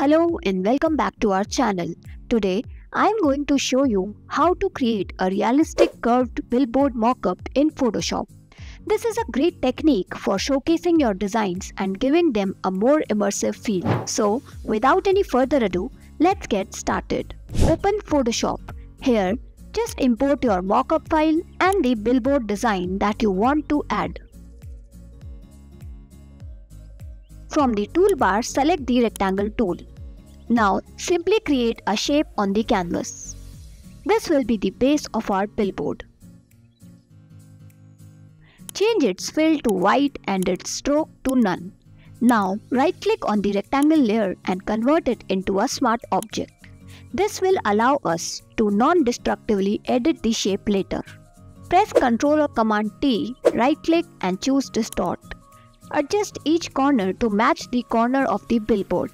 Hello and welcome back to our channel. Today I am going to show you how to create a realistic curved billboard mockup in Photoshop. This is a great technique for showcasing your designs and giving them a more immersive feel. So without any further ado, let's get started. Open Photoshop. Here, just import your mockup file and the billboard design that you want to add. From the toolbar, select the rectangle tool. Now, simply create a shape on the canvas. This will be the base of our billboard. Change its fill to white and its stroke to none. Now, right-click on the rectangle layer and convert it into a smart object. This will allow us to non-destructively edit the shape later. Press Ctrl or Command T, right-click and choose Distort. Adjust each corner to match the corner of the billboard.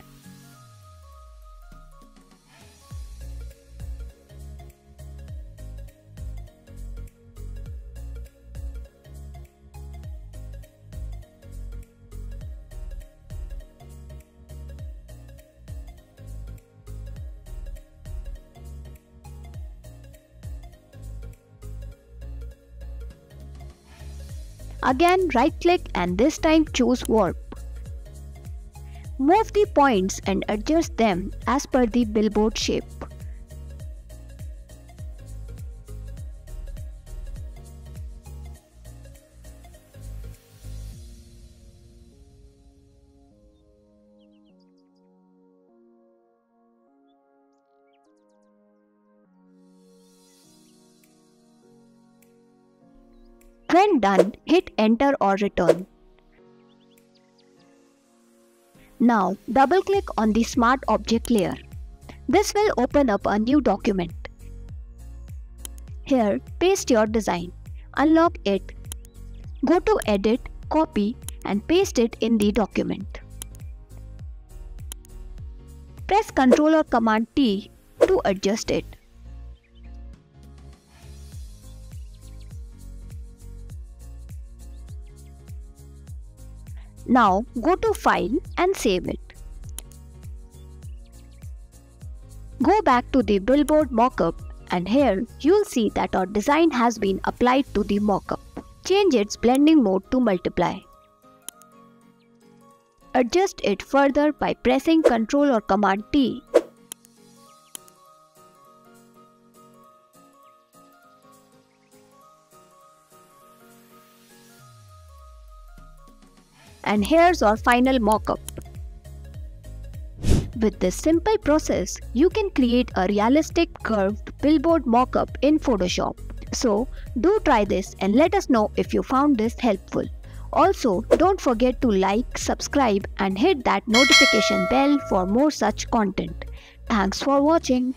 Again right click and this time choose warp. Move the points and adjust them as per the billboard shape. When done, hit enter or return. Now double click on the smart object layer. This will open up a new document. Here paste your design. Unlock it. Go to edit, copy and paste it in the document. Press Ctrl or Command T to adjust it. Now go to File and save it. Go back to the billboard mockup and here you'll see that our design has been applied to the mockup. Change its blending mode to multiply. Adjust it further by pressing Ctrl or Command T and here's our final mockup. With this simple process, you can create a realistic curved billboard mockup in Photoshop. So, do try this and let us know if you found this helpful. Also, don't forget to like, subscribe and hit that notification bell for more such content. Thanks for watching.